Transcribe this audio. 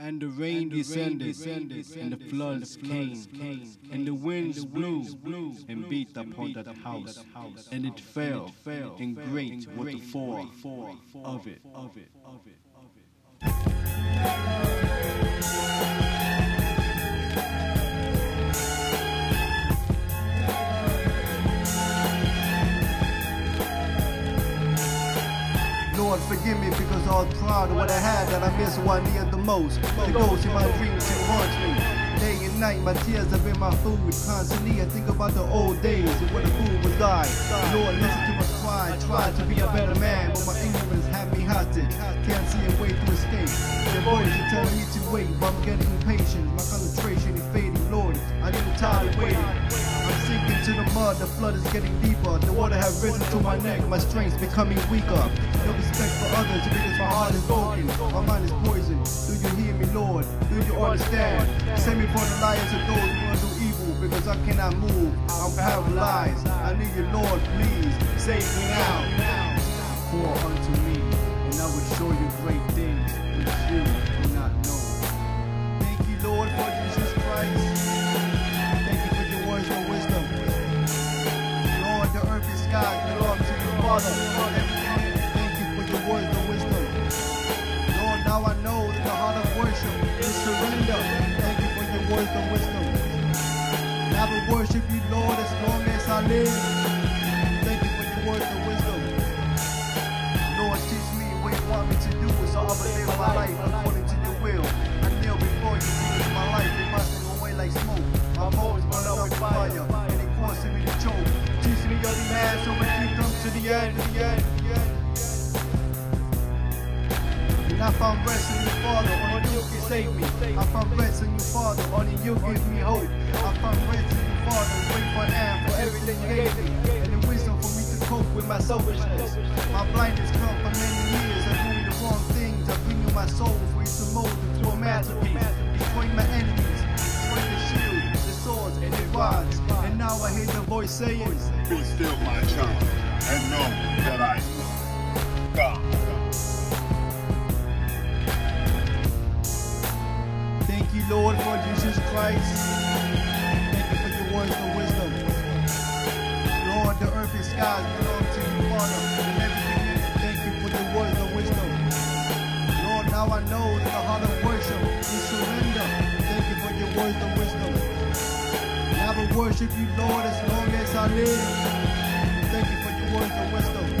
And the rain descended, and the floods came, and the winds blew and beat upon that house, and it fell, and great was the fall of it. Lord, forgive me because I was proud of what I had that I miss I needed the most. The ghost in my dreams, can haunt me. Day and night, my tears have been my food. Constantly, I think about the old days and when the food was died. Lord, listen to my cry. Try to be a better man, but my ignorance had me hostage. Can't see a way to escape. Your voice is telling me to wait, but I'm getting impatient. My concentration is fading, Lord. I need tired of waiting. I'm to the mud, the flood is getting deeper. The water has risen to my neck, my strength's becoming weaker. No respect for others because my heart is broken. My mind is poisoned. Do you hear me, Lord? Do you understand? Save me from the liars and those who want to do evil because I cannot move. I'm paralyzed. I need you, Lord, please. Save me now. Pour unto me, and I will show you great Father. Thank you for your words of wisdom. Lord, now I know that the heart of worship is surrender. Thank you for your words of wisdom. I will worship you, Lord, as long as I live. Thank you for your words of wisdom. Lord, teach me what you want me to do so I will live my life according to your will. I kneel before you because my life must go away like smoke. My bones burn up with fire and it causes me to choke. Teach me your demands so we keep them to the end, to the end, to the end. And I found rest in your Father, only you can save me. I found rest in your Father, only you give me hope. I found rest in your Father, wait for an for everything you gave me. And the wisdom for me to cope with my selfishness. My blindness come from many years of doing the wrong things. I bring you my soul for you to mold into a masterpiece. Destroy my enemies, destroy the shield, the swords, and the rods. And now I hear the voice saying, Be still, my child, and know that I God. Thank you, Lord, for Jesus Christ. Thank you for your words of wisdom. Lord, the earth and skies belong to you, Father, and everything. Thank you for your words of wisdom. Lord, now I know that the heart of worship is surrender. Thank you for your words of wisdom. I will worship you, Lord, as long as I live. Words of wisdom.